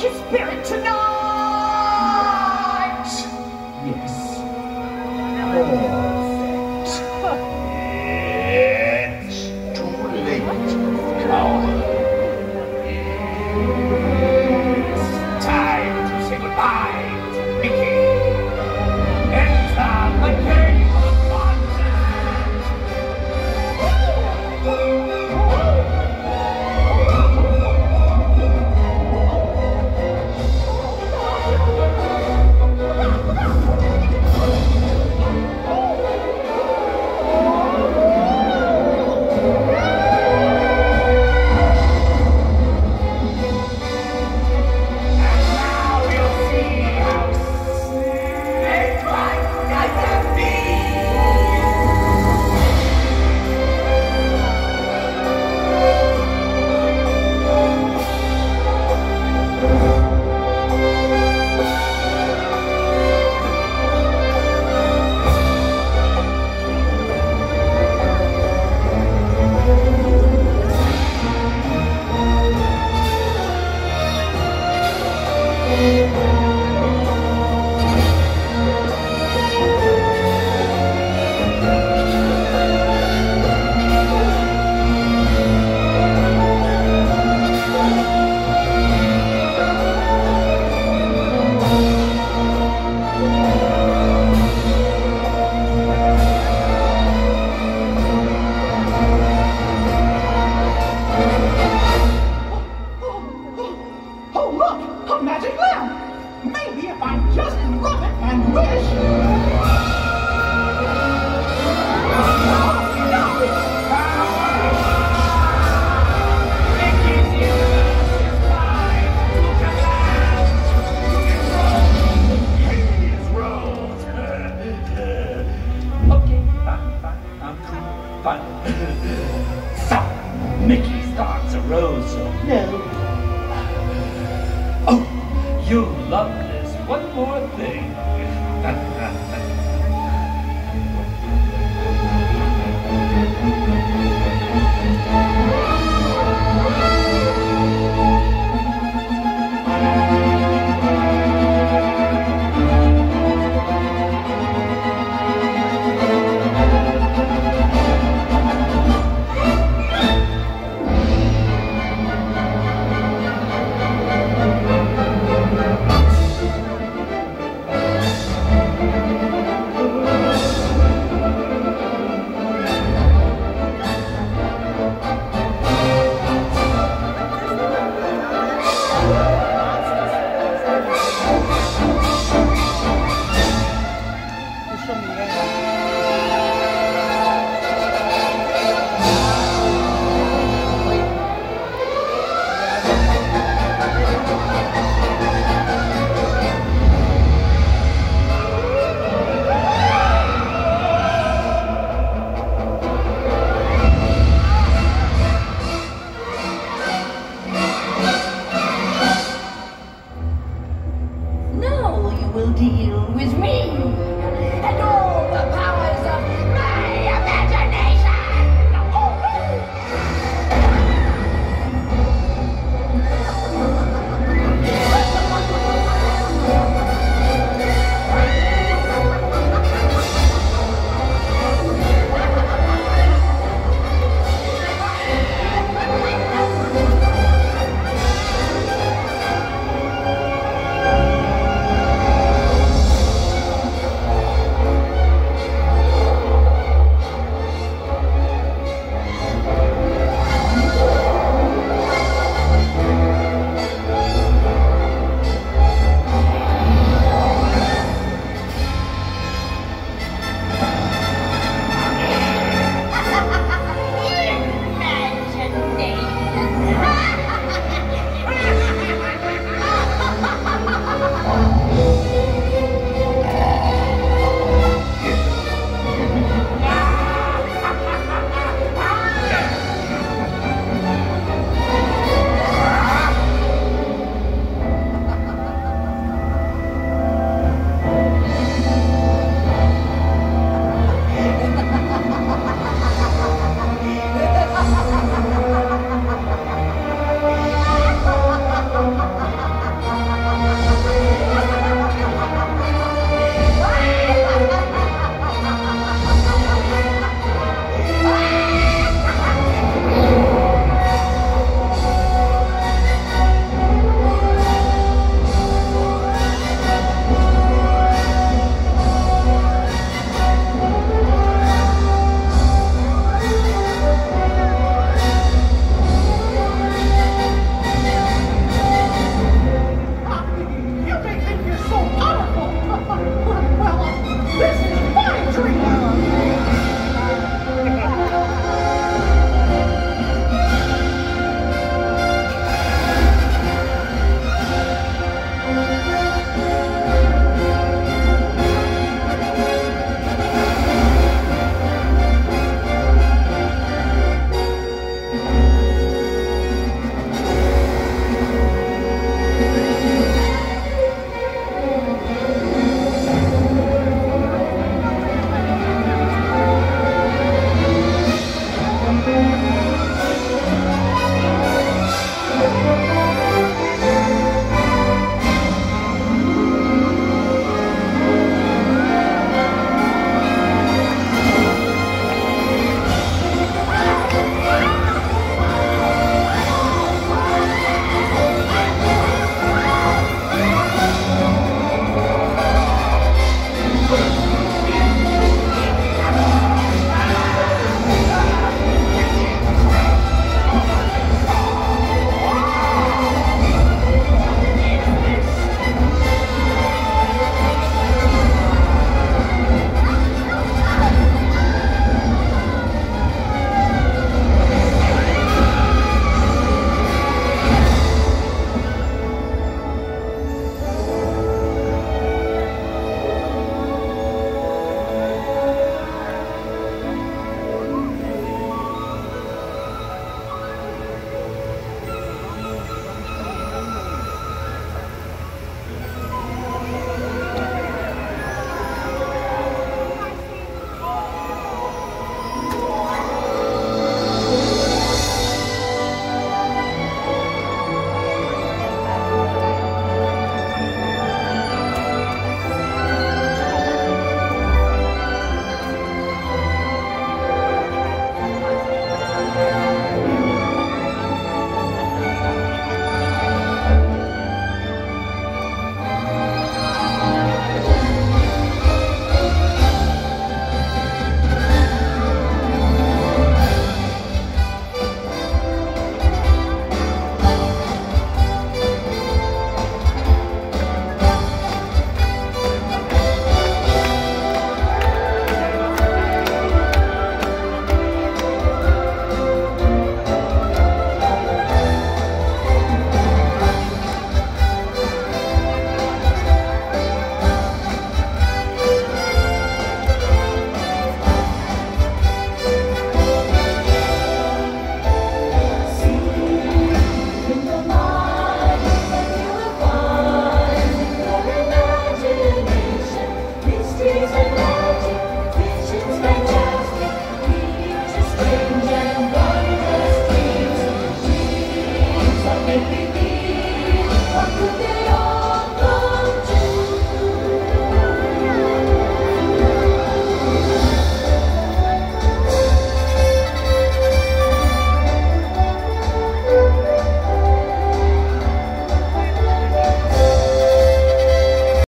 Thank Spirit, tonight. Mickey's thoughts arose, no. Oh, you love this one more thing.